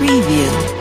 preview.